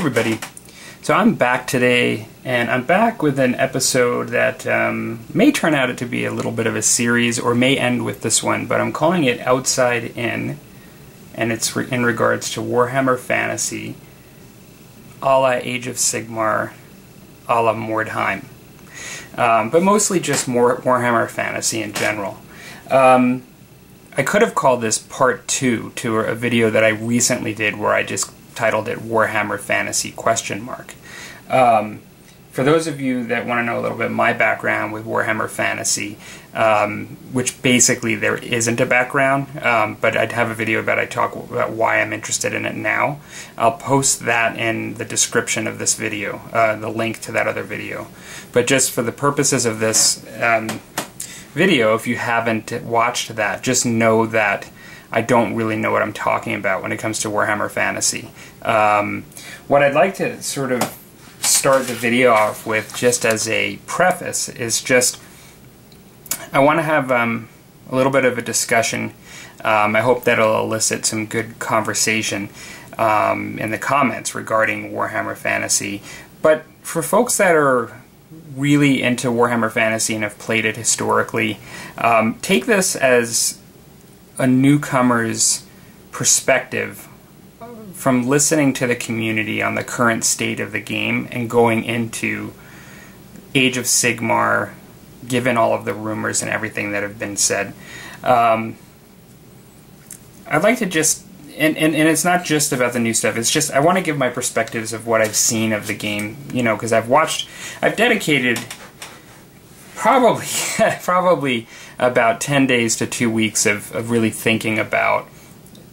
everybody. So I'm back today, and I'm back with an episode that um, may turn out to be a little bit of a series or may end with this one, but I'm calling it Outside In, and it's re- in regards to Warhammer Fantasy, a la Age of Sigmar, a la Mordheim. Um, but mostly just more Warhammer Fantasy in general. Um, I could have called this part two to a video that I recently did where I just titled it Warhammer Fantasy question mark. Um, for those of you that want to know a little bit my background with Warhammer Fantasy, um, which basically there isn't a background, um, but I'd have a video about I talk about why I'm interested in it now. I'll post that in the description of this video, uh, the link to that other video. But just for the purposes of this um, video, if you haven't watched that, just know that I don't really know what I'm talking about when it comes to Warhammer Fantasy. Um, what I'd like to sort of start the video off with, just as a preface, is just I want to have um, a little bit of a discussion. Um, I hope that'll elicit some good conversation um, in the comments regarding Warhammer Fantasy. But for folks that are really into Warhammer Fantasy and have played it historically, um, take this as a newcomer's perspective from listening to the community on the current state of the game and going into Age of Sigmar, given all of the rumors and everything that have been said. Um, I'd like to just, and, and, and it's not just about the new stuff, it's just, I want to give my perspectives of what I've seen of the game, you know, because I've watched, I've dedicated probably, probably about 10 days to two weeks of, of really thinking about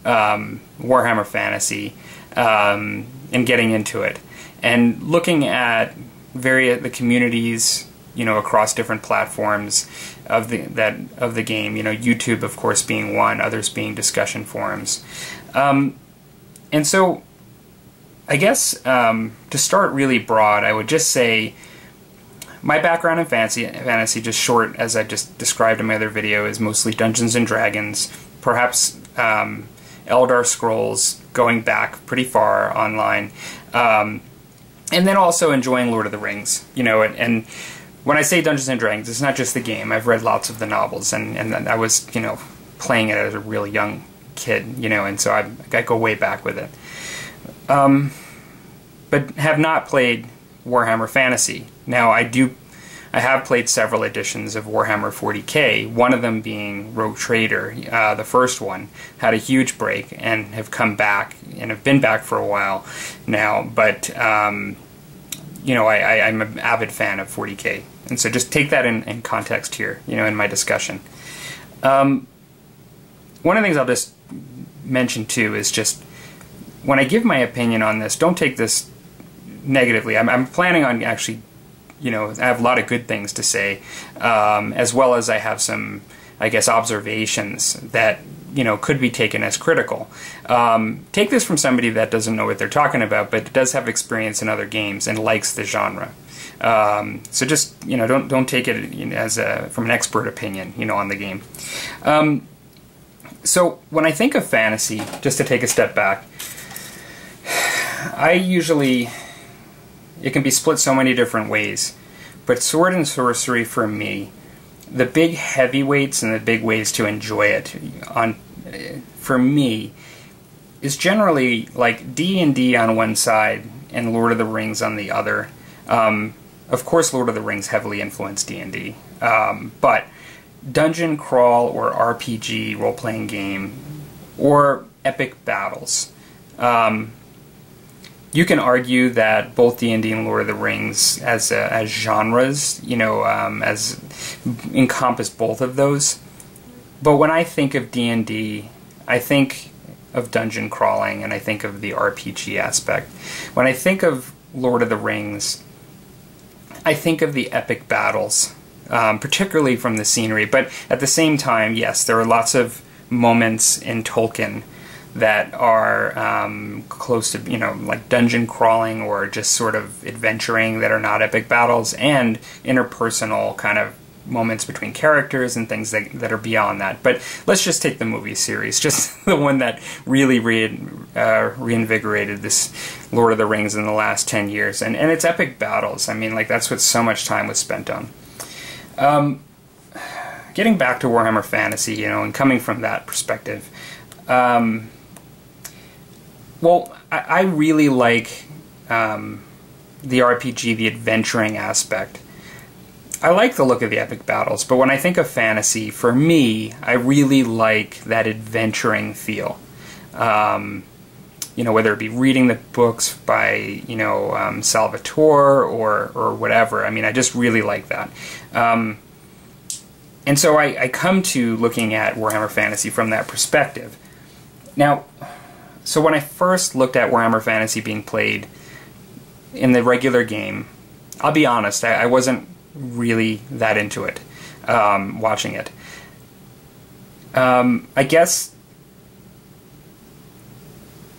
um, Warhammer Fantasy um, and getting into it, and looking at various the communities, you know, across different platforms of the that of the game. You know, YouTube, of course, being one, others being discussion forums, um, and so. I guess um, to start really broad, I would just say my background in fantasy, fantasy, just short as I just described in my other video, is mostly Dungeons and Dragons, perhaps um, Elder Scrolls, going back pretty far online, um, and then also enjoying Lord of the Rings. You know, and, and, when I say Dungeons and Dragons, it's not just the game. I've read lots of the novels, and and I was you know playing it as a really young kid. You know, and so I, I go way back with it. Um, but have not played Warhammer Fantasy. Now I do I have played several editions of Warhammer 40k, one of them being Rogue Trader. Uh, the first one had a huge break and have come back and have been back for a while now. But, um, you know, I, am an avid fan of 40k. And so just take that in, in context here, you know, in my discussion. Um, one of the things I'll just mention too is just when I give my opinion on this, don't take this negatively. I'm, I'm planning on actually you know, I have a lot of good things to say, um, as well as I have some, I guess, observations that you know could be taken as critical. Um, take this from somebody that doesn't know what they're talking about, but does have experience in other games and likes the genre. Um, so just you know, don't don't take it as a, from an expert opinion, you know, on the game. Um, so when I think of fantasy, just to take a step back, I usually it can be split so many different ways. But sword and sorcery for me, the big heavyweights and the big ways to enjoy it on for me is generally like D&D on one side and Lord of the Rings on the other. Um, of course, Lord of the Rings heavily influenced D&D, um, but dungeon crawl or RPG role-playing game or epic battles. Um, you can argue that both D&D and Lord of the Rings as uh, as genres, you know, um, as encompass both of those. But when I think of D&D, I think of dungeon crawling and I think of the RPG aspect. When I think of Lord of the Rings, I think of the epic battles, um, particularly from the scenery. But at the same time, yes, there are lots of moments in Tolkien that are um, close to you know like dungeon crawling or just sort of adventuring that are not epic battles and interpersonal kind of moments between characters and things that, that are beyond that. But let's just take the movie series, just the one that really re- uh, reinvigorated this Lord of the Rings in the last 10 years. And, and its epic battles. I mean, like, that's what so much time was spent on. Um, getting back to Warhammer Fantasy, you know, and coming from that perspective, um, well, I, I, really like um, the RPG, the adventuring aspect. I like the look of the epic battles, but when I think of fantasy, for me, I really like that adventuring feel. Um, you know, whether it be reading the books by, you know, um, Salvatore or, or whatever. I mean, I just really like that. Um, and so I, I come to looking at Warhammer Fantasy from that perspective. Now, so when I first looked at Warhammer Fantasy being played in the regular game, I'll be honest, I, I wasn't really that into it, um, watching it. Um, I guess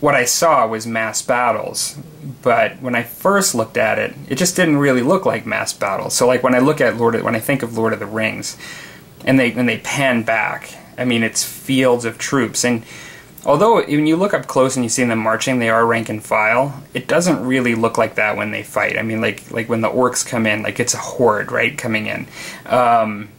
what I saw was mass battles, but when I first looked at it, it just didn't really look like mass battles. So, like when I look at Lord, of, when I think of Lord of the Rings, and they when they pan back, I mean it's fields of troops, and although when you look up close and you see them marching, they are rank and file. It doesn't really look like that when they fight. I mean, like like when the orcs come in, like it's a horde, right, coming in. Um,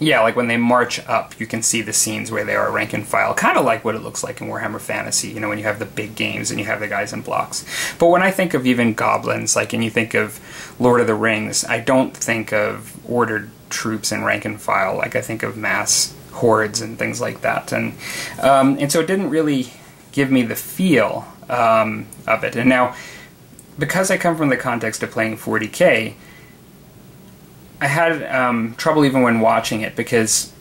yeah, like when they march up, you can see the scenes where they are rank and file, kind of like what it looks like in Warhammer Fantasy, you know, when you have the big games and you have the guys in blocks. But when I think of even goblins, like, and you think of Lord of the Rings, I don't think of ordered troops in rank and file, like I think of mass hordes and things like that. And, um, and so it didn't really give me the feel um, of it. And now, because I come from the context of playing 40k, I had um, trouble even when watching it because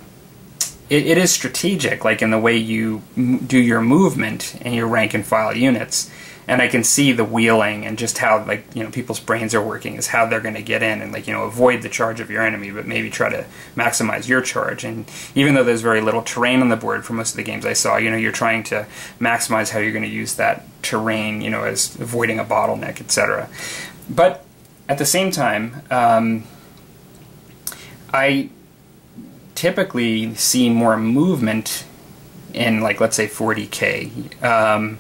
it, it is strategic, like in the way you do your movement in your rank and file units. And I can see the wheeling and just how like you know people's brains are working is how they're going to get in and like you know avoid the charge of your enemy, but maybe try to maximize your charge. And even though there's very little terrain on the board for most of the games I saw, you know you're trying to maximize how you're going to use that terrain, you know, as avoiding a bottleneck, etc. But at the same time. Um, I typically see more movement in like let's say 40k um,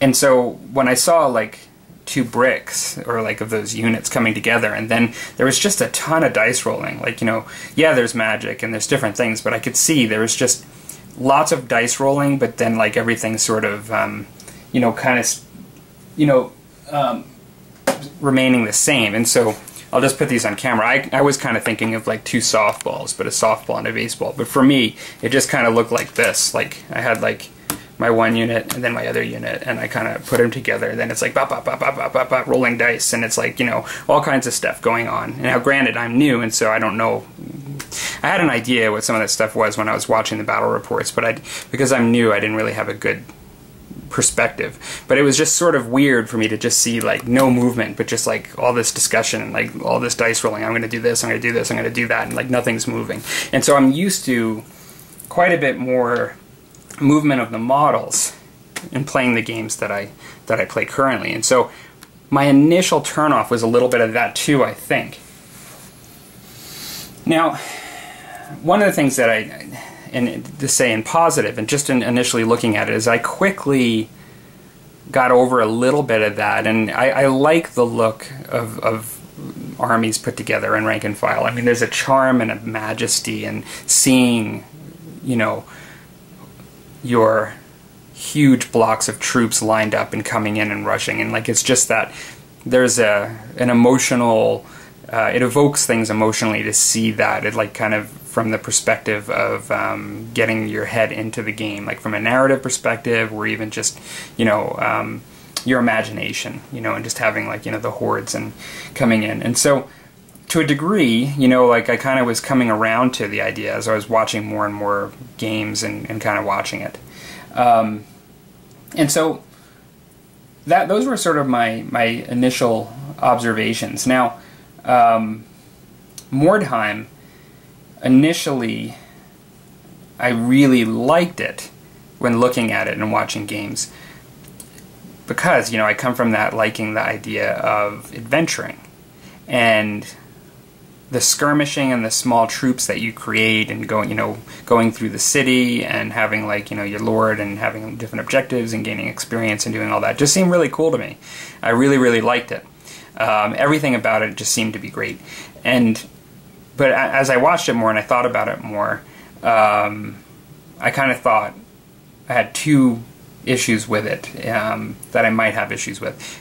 and so when i saw like two bricks or like of those units coming together and then there was just a ton of dice rolling like you know yeah there's magic and there's different things but i could see there was just lots of dice rolling but then like everything sort of um, you know kind of you know um, remaining the same and so I'll just put these on camera. I, I was kind of thinking of like two softballs, but a softball and a baseball. But for me, it just kind of looked like this. Like I had like my one unit and then my other unit, and I kind of put them together. Then it's like bop, bop, bop, bop, bop, bop, bop, rolling dice, and it's like you know all kinds of stuff going on. Now, granted, I'm new, and so I don't know. I had an idea what some of that stuff was when I was watching the battle reports, but I because I'm new, I didn't really have a good perspective. But it was just sort of weird for me to just see like no movement, but just like all this discussion and like all this dice rolling. I'm going to do this, I'm going to do this, I'm going to do that, and like nothing's moving. And so I'm used to quite a bit more movement of the models in playing the games that I that I play currently. And so my initial turnoff was a little bit of that too, I think. Now, one of the things that I and to say in positive, and just in initially looking at it, is I quickly got over a little bit of that, and I, I like the look of, of armies put together in rank and file. I mean, there's a charm and a majesty in seeing, you know, your huge blocks of troops lined up and coming in and rushing, and like it's just that there's a an emotional. Uh, it evokes things emotionally to see that. It like kind of from the perspective of um, getting your head into the game, like from a narrative perspective, or even just, you know, um, your imagination, you know, and just having like, you know, the hordes and coming in. And so, to a degree, you know, like I kind of was coming around to the idea as I was watching more and more games and, and kind of watching it. Um, and so, that those were sort of my, my initial observations. Now, um, Mordheim initially I really liked it when looking at it and watching games because you know I come from that liking the idea of adventuring and the skirmishing and the small troops that you create and going you know going through the city and having like you know your lord and having different objectives and gaining experience and doing all that just seemed really cool to me. I really really liked it. Um, everything about it just seemed to be great. And but as i watched it more and i thought about it more um, i kind of thought i had two issues with it um, that i might have issues with.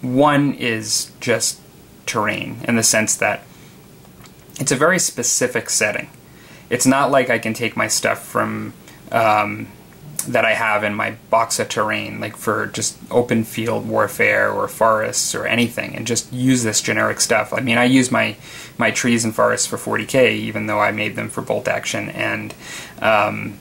One is just terrain in the sense that it's a very specific setting. It's not like I can take my stuff from um, that I have in my box of terrain, like for just open field warfare or forests or anything, and just use this generic stuff. I mean, I use my my trees and forests for 40k, even though I made them for bolt action and um,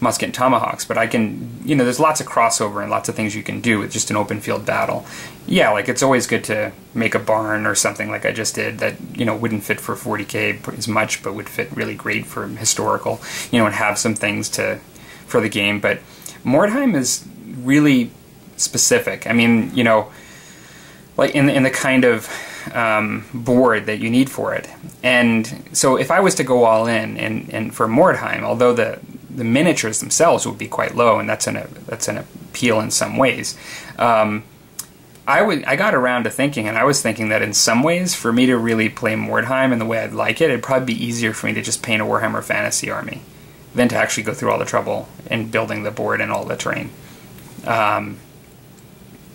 musket and tomahawks, but I can, you know, there's lots of crossover and lots of things you can do with just an open field battle. Yeah, like it's always good to make a barn or something like I just did that, you know, wouldn't fit for 40k as much, but would fit really great for historical, you know, and have some things to for the game. But Mordheim is really specific. I mean, you know, like in in the kind of um, board that you need for it. And so if I was to go all in and, and for Mordheim, although the the miniatures themselves would be quite low, and that's an that's an appeal in some ways. Um, I would I got around to thinking, and I was thinking that in some ways, for me to really play Mordheim in the way I'd like it, it'd probably be easier for me to just paint a Warhammer Fantasy army than to actually go through all the trouble in building the board and all the terrain. Um,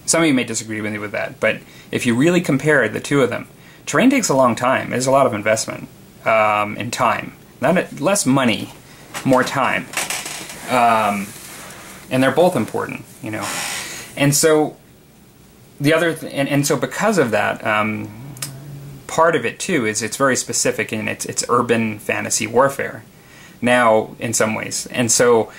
some of you may disagree with me with that, but if you really compare the two of them, terrain takes a long time. There's a lot of investment um, in time, not less money more time. Um, and they're both important, you know. And so the other, th- and, and so because of that, um, part of it too is it's very specific in its it's urban fantasy warfare. Now, in some ways, and so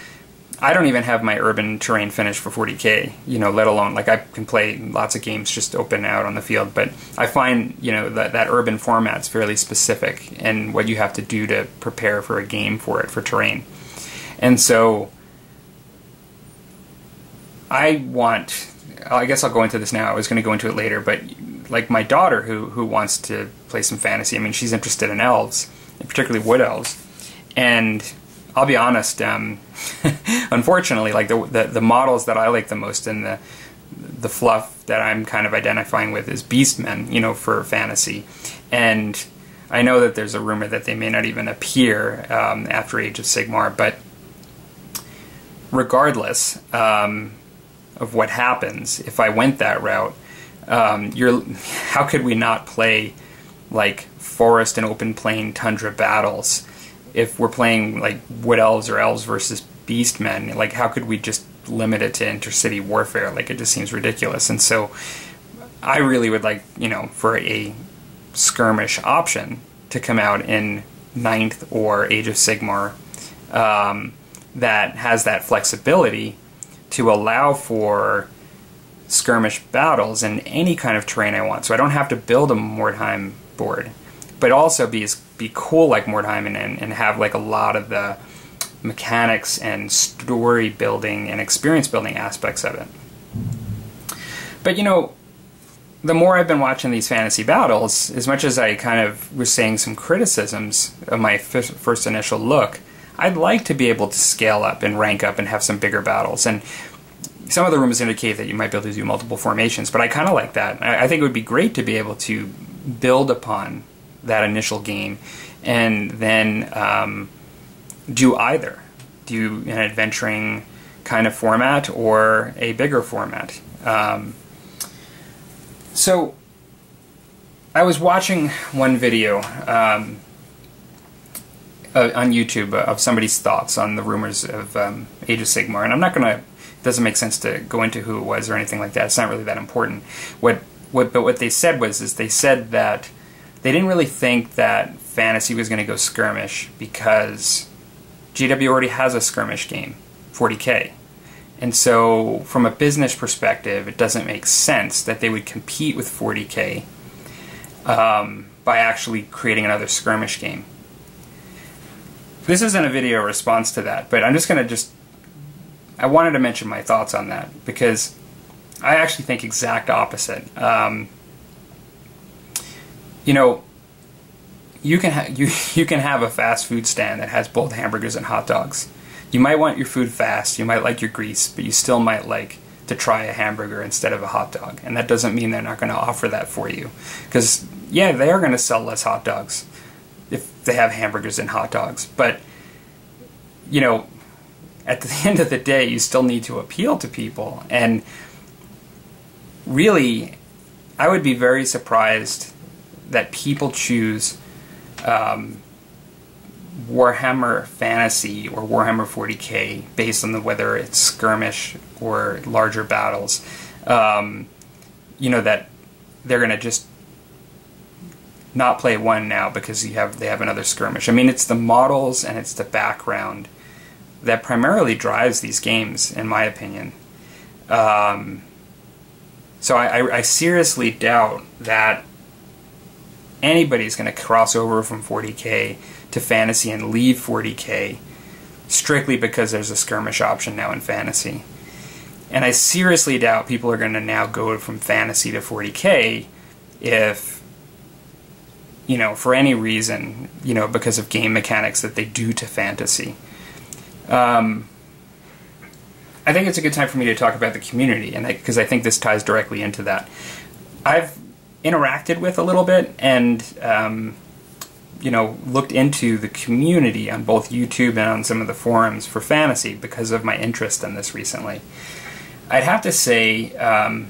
I don't even have my urban terrain finished for 40k, you know, let alone like I can play lots of games just open out on the field, but I find, you know, that that urban format's fairly specific and what you have to do to prepare for a game for it for terrain. And so I want I guess I'll go into this now. I was going to go into it later, but like my daughter who who wants to play some fantasy. I mean, she's interested in elves, particularly wood elves. And I'll be honest. Um, unfortunately, like the, the, the models that I like the most and the the fluff that I'm kind of identifying with is Beastmen, you know, for fantasy. And I know that there's a rumor that they may not even appear um, after Age of Sigmar, but regardless um, of what happens, if I went that route, um, you're how could we not play like forest and open plain tundra battles if we're playing like wood elves or elves versus beastmen, like how could we just limit it to intercity warfare? Like it just seems ridiculous. And so I really would like, you know, for a skirmish option to come out in Ninth or Age of Sigmar um, that has that flexibility to allow for skirmish battles in any kind of terrain I want. So I don't have to build a Mordheim board, but also be be cool like Mordheim and, and, have like a lot of the mechanics and story building and experience building aspects of it. But you know, the more I've been watching these fantasy battles, as much as I kind of was saying some criticisms of my first initial look, I'd like to be able to scale up and rank up and have some bigger battles. And some of the rumors indicate that you might be able to do multiple formations, but I kind of like that. I think it would be great to be able to build upon that initial game and then um, do either. Do an adventuring kind of format or a bigger format. Um, so I was watching one video um, uh, on YouTube of somebody's thoughts on the rumors of um, Age of Sigmar, and I'm not going to. Doesn't make sense to go into who it was or anything like that. It's not really that important. What what but what they said was is they said that they didn't really think that fantasy was going to go skirmish because GW already has a skirmish game, 40k. And so, from a business perspective, it doesn't make sense that they would compete with 40k um, by actually creating another skirmish game. This isn't a video response to that, but I'm just going to just. I wanted to mention my thoughts on that because I actually think exact opposite. Um, you know, you can ha- you you can have a fast food stand that has both hamburgers and hot dogs. You might want your food fast, you might like your grease, but you still might like to try a hamburger instead of a hot dog. And that doesn't mean they're not going to offer that for you. Because, yeah, they are going to sell less hot dogs if they have hamburgers and hot dogs. But, you know, at the end of the day, you still need to appeal to people. And really, I would be very surprised that people choose um, Warhammer Fantasy or Warhammer 40k based on the whether it's skirmish or larger battles. Um, you know that they're going to just not play one now because you have they have another skirmish. I mean, it's the models and it's the background that primarily drives these games, in my opinion. Um, so I, I, I seriously doubt that anybody's going to cross over from 40k to fantasy and leave 40k strictly because there's a skirmish option now in fantasy. And I seriously doubt people are going to now go from fantasy to 40k if you know, for any reason, you know, because of game mechanics that they do to fantasy. Um, I think it's a good time for me to talk about the community, and because I, I, think this ties directly into that. I've interacted with a little bit, and um, you know, looked into the community on both YouTube and on some of the forums for fantasy because of my interest in this recently. I'd have to say, um,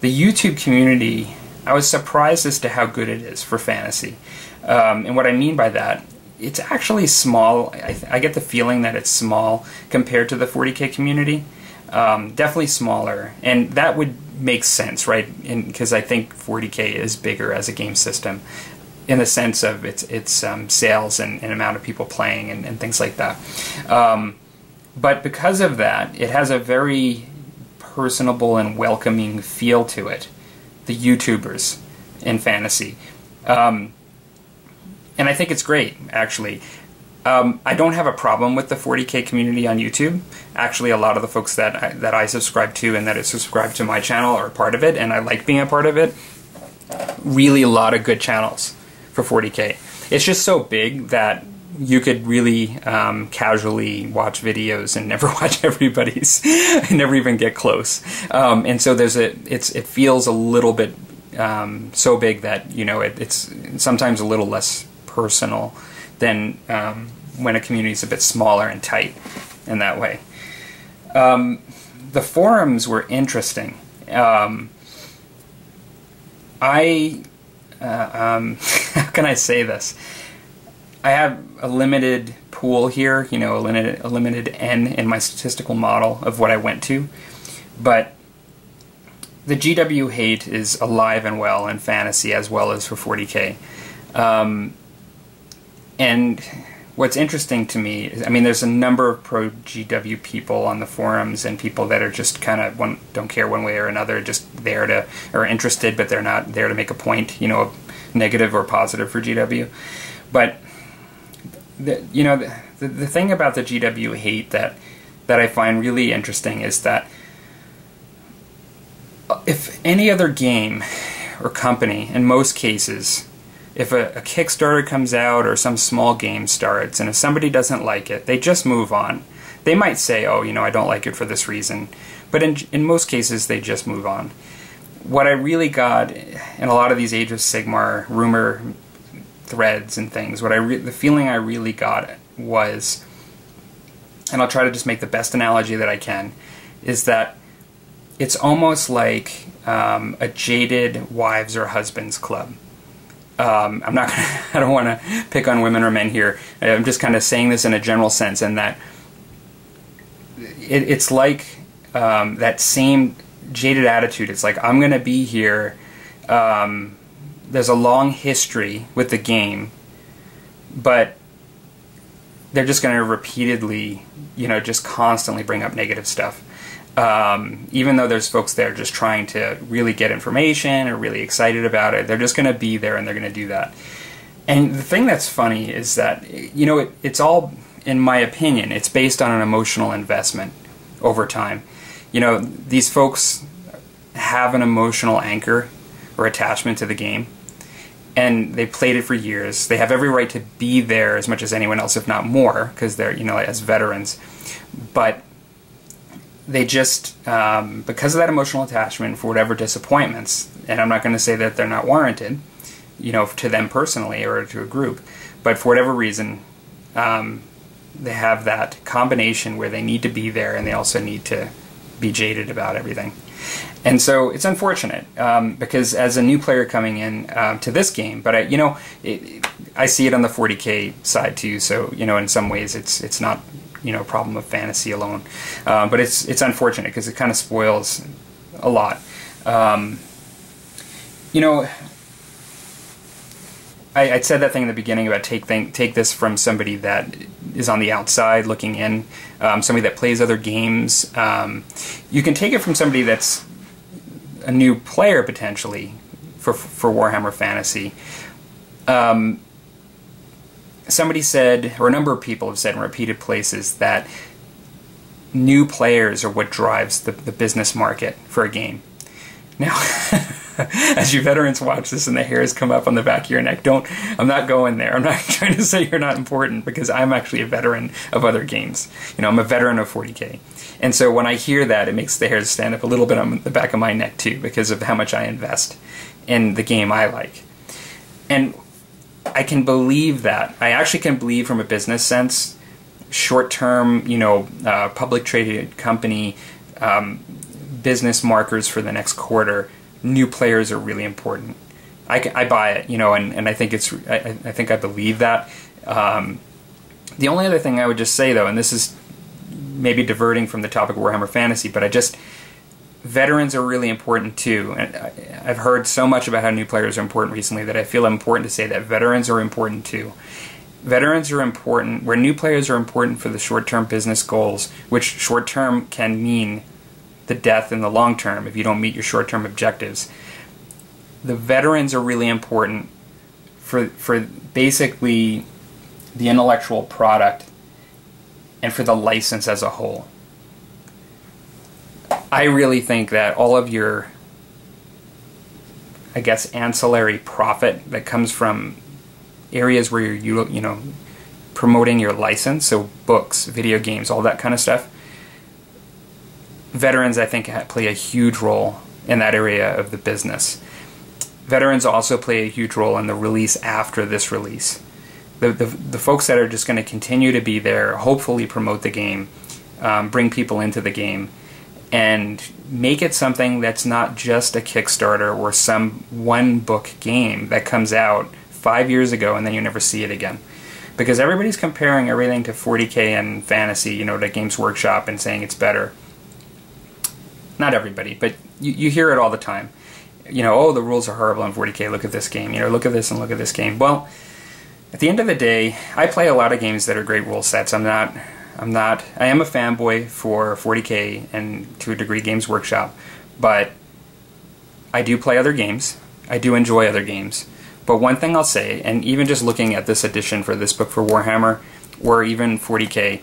the YouTube community, I was surprised as to how good it is for fantasy. Um, and what I mean by that, it's actually small. I, I, get the feeling that it's small compared to the 40k community. Um, definitely smaller, and that would make sense, right? Because I think 40k is bigger as a game system in the sense of its its um, sales and, and, amount of people playing and, and things like that. Um, but because of that, it has a very personable and welcoming feel to it. The YouTubers in fantasy, um, and I think it's great actually. Um, I don't have a problem with the 40k community on YouTube. Actually, a lot of the folks that I, that I subscribe to and that is subscribed to my channel are part of it, and I like being a part of it. Really, a lot of good channels for 40k. It's just so big that you could really um, casually watch videos and never watch everybody's, and never even get close. Um, and so there's a, it's it feels a little bit um, so big that you know it, it's sometimes a little less personal than um, when a community is a bit smaller and tight in that way. Um, the forums were interesting. Um, I uh, um, how can I say this? I have a limited pool here, you know, a limited, a limited n in my statistical model of what I went to, but the GW hate is alive and well in fantasy as well as for 40k. Um, and what's interesting to me is, I mean, there's a number of pro GW people on the forums and people that are just kind of one don't care one way or another, just there to are interested, but they're not there to make a point, you know, negative or positive for GW. But the, you know, the, the thing about the GW hate that that I find really interesting is that uh, if any other game or company, in most cases, if a, a, Kickstarter comes out or some small game starts, and if somebody doesn't like it, they just move on. They might say, "Oh, you know, I don't like it for this reason," but in in most cases, they just move on. What I really got in a lot of these Age of Sigmar rumor threads and things, what I the feeling I really got was, and I'll try to just make the best analogy that I can, is that it's almost like um, a jaded wives or husbands club um, I'm not gonna, I don't want to pick on women or men here. I'm just kind of saying this in a general sense, and that it, it's like um, that same jaded attitude. It's like I'm going to be here. Um, there's a long history with the game, but they're just going to repeatedly, you know, just constantly bring up negative stuff. Um, even though there's folks there just trying to really get information or really excited about it, they're just going to be there and they're going to do that. And the thing that's funny is that, you know, it, it's all, in my opinion, it's based on an emotional investment over time. You know, these folks have an emotional anchor or attachment to the game. and they played it for years. They have every right to be there as much as anyone else, if not more, because they're you know as veterans. But they just um, because of that emotional attachment for whatever disappointments, and I'm not going to say that they're not warranted, you know, to them personally or to a group, but for whatever reason, um, they have that combination where they need to be there and they also need to be jaded about everything. And so it's unfortunate um, because as a new player coming in um, to this game, but I, you know, it, I see it on the 40k side too. So you know, in some ways, it's it's not you know problem of fantasy alone, uh, but it's it's unfortunate because it kind of spoils a lot. Um, you know, I, I, said that thing in the beginning about take thing, take this from somebody that is on the outside looking in, um, somebody that plays other games. Um, you can take it from somebody that's a new player potentially for for Warhammer Fantasy. Um, somebody said, or a number of people have said in repeated places that new players are what drives the, the business market for a game. Now, as you veterans watch this and the hairs come up on the back of your neck, don't, I'm not going there. I'm not trying to say you're not important because I'm actually a veteran of other games. You know, I'm a veteran of 40K. And so when I hear that, it makes the hairs stand up a little bit on the back of my neck too because of how much I invest in the game I like. And I can believe that. I actually can believe from a business sense, short term, you know, uh, public traded company, um, business markers for the next quarter, new players are really important. I, I buy it, you know, and, and I think it's I, I think I believe that. Um, the only other thing I would just say though, and this is maybe diverting from the topic of Warhammer Fantasy, but I just veterans are really important too. And I've heard so much about how new players are important recently that I feel important to say that veterans are important too. Veterans are important where new players are important for the short-term business goals, which short-term can mean the death in the long term if you don't meet your short term objectives. The veterans are really important for, for basically the intellectual product and for the license as a whole. I really think that all of your, I guess, ancillary profit that comes from areas where you're, you know, promoting your license, so books, video games, all that kind of stuff, veterans, I think, play a huge role in that area of the business. Veterans also play a huge role in the release after this release. The, the, the folks that are just going to continue to be there, hopefully promote the game, um, bring people into the game, and make it something that's not just a Kickstarter or some one book game that comes out five years ago and then you never see it again. Because everybody's comparing everything to 40k and fantasy, you know, to Games Workshop and saying it's better not everybody, but you, you hear it all the time. You know, oh, the rules are horrible in 40k. Look at this game. You know, look at this and look at this game. Well, at the end of the day, I play a lot of games that are great rule sets. I'm not. I'm not. I am a fanboy for 40k and to a degree Games Workshop, but I do play other games. I do enjoy other games. But one thing I'll say, and even just looking at this edition for this book for Warhammer, or even 40k,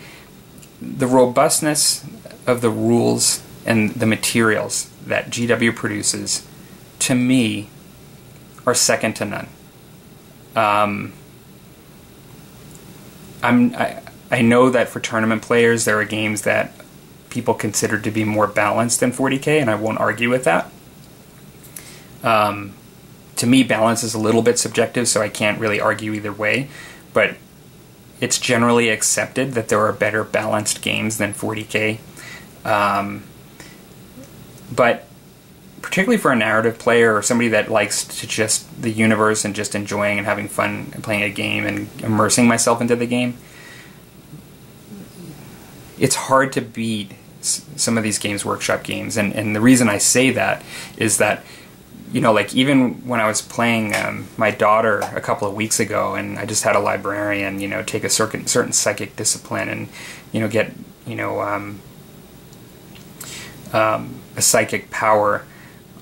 the robustness of the rules and the materials that GW produces, to me, are second to none. Um, I'm I, I know that for tournament players there are games that people consider to be more balanced than 40k, and I won't argue with that. Um, to me, balance is a little bit subjective, so I can't really argue either way. But it's generally accepted that there are better balanced games than 40k. Um, but particularly for a narrative player or somebody that likes to just the universe and just enjoying and having fun playing a game and immersing myself into the game, it's hard to beat some of these Games Workshop games. And, and the reason I say that is that, you know, like even when I was playing um, my daughter a couple of weeks ago and I just had a librarian, you know, take a certain, certain psychic discipline and, you know, get, you know, um, um, a psychic power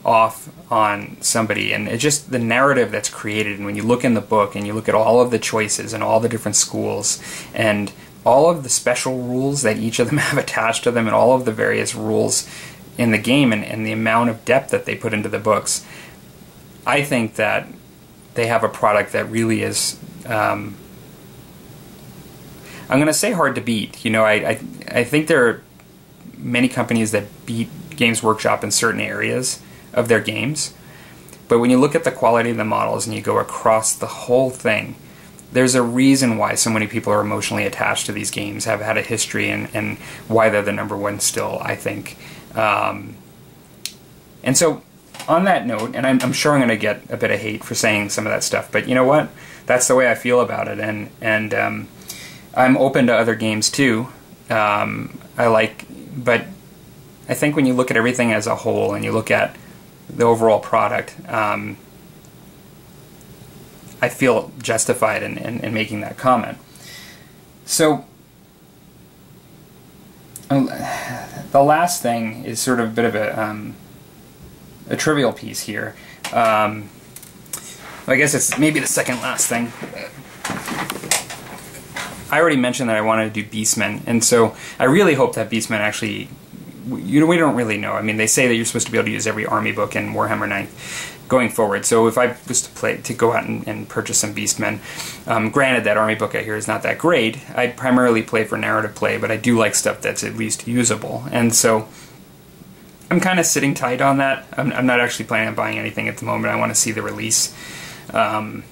off on somebody and it's just the narrative that's created and when you look in the book and you look at all of the choices and all the different schools and all of the special rules that each of them have attached to them and all of the various rules in the game and, and the amount of depth that they put into the books i think that they have a product that really is. Um, I'm going to say hard to beat. You know, I, I I think there are many companies that beat Games Workshop in certain areas of their games, but when you look at the quality of the models and you go across the whole thing, there's a reason why so many people are emotionally attached to these games, have had a history, and, and why they're the number one still, I think. Um, and so, on that note, and I'm, I'm sure I'm going to get a bit of hate for saying some of that stuff, but you know what? That's the way I feel about it, and and um, I'm open to other games too. Um, I like, but I think when you look at everything as a whole and you look at the overall product, um, I feel justified in, in, in, making that comment. So, um, the last thing is sort of a bit of a, um, a trivial piece here. Um, I guess it's maybe the second last thing. I already mentioned that I wanted to do Beastmen, and so I really hope that Beastmen actually you know, we don't really know. I mean, they say that you're supposed to be able to use every army book in Warhammer 9 going forward. So if I was to play to go out and, and purchase some Beastmen, um, granted that army book I hear is not that great. I primarily play for narrative play, but I do like stuff that's at least usable. And so I'm kind of sitting tight on that. I'm, I'm, not actually planning on buying anything at the moment. I want to see the release. Um,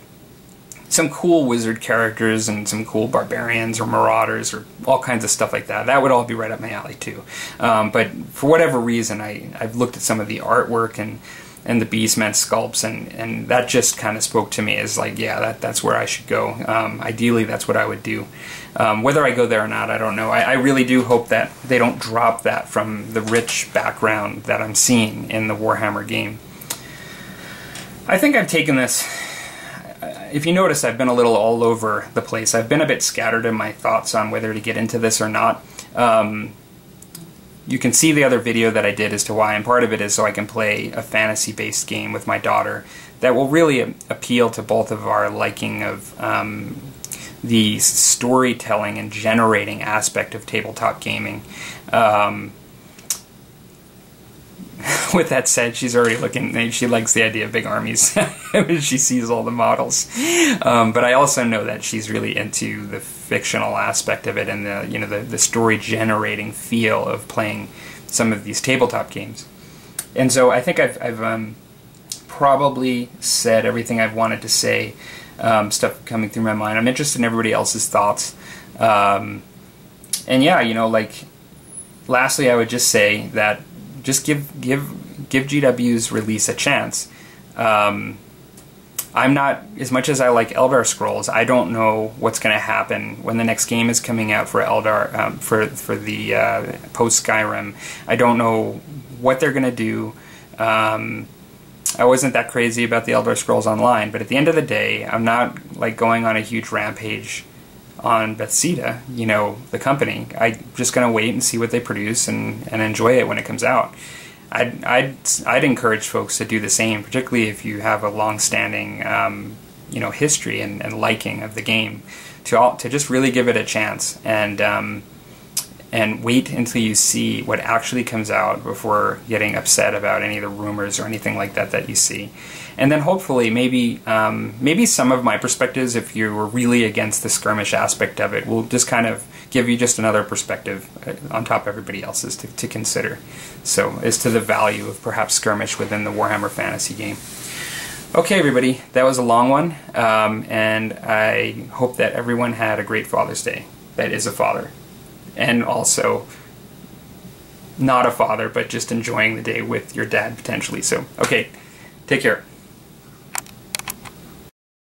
some cool wizard characters and some cool barbarians or marauders or all kinds of stuff like that. That would all be right up my alley too. Um, but for whatever reason, I, I've looked at some of the artwork and and the Beastmen sculpts, and, and that just kind of spoke to me as like, yeah, that, that's where I should go. Um, ideally, that's what I would do. Um, whether I go there or not, I don't know. I, I, really do hope that they don't drop that from the rich background that I'm seeing in the Warhammer game. I think I've taken this if you notice, I've been a little all over the place. I've been a bit scattered in my thoughts on whether to get into this or not. Um, you can see the other video that I did as to why, and part of it is so I can play a fantasy based game with my daughter that will really appeal to both of our liking of um, the storytelling and generating aspect of tabletop gaming. Um, with that said, she's already looking. She likes the idea of big armies. she sees all the models. Um, but I also know that she's really into the fictional aspect of it and the you know the, the story generating feel of playing some of these tabletop games. And so I think I've, I've um, probably said everything I've wanted to say. Um, stuff coming through my mind. I'm interested in everybody else's thoughts. Um, and yeah, you know, like lastly, I would just say that just give give give GW's release a chance. Um, I'm not as much as I like Elder Scrolls. I don't know what's going to happen when the next game is coming out for Elder um, for for the uh, post Skyrim. I don't know what they're going to do. Um, I wasn't that crazy about the Elder Scrolls Online, but at the end of the day, I'm not like going on a huge rampage on Bethesda, you know, the company. I'm just going to wait and see what they produce and, and enjoy it when it comes out. I'd, I'd, I'd encourage folks to do the same, particularly if you have a long-standing, um, you know, history and, and, liking of the game, to all, to just really give it a chance. And um, and wait until you see what actually comes out before getting upset about any of the rumors or anything like that that you see and then hopefully maybe um, maybe some of my perspectives, if you were really against the skirmish aspect of it, will just kind of give you just another perspective uh, on top of everybody else's to, to consider. So as to the value of perhaps skirmish within the Warhammer Fantasy game. Okay, everybody, that was a long one, um, and I hope that everyone had a great Father's Day. That is a father, and also not a father, but just enjoying the day with your dad potentially. So, okay, take care.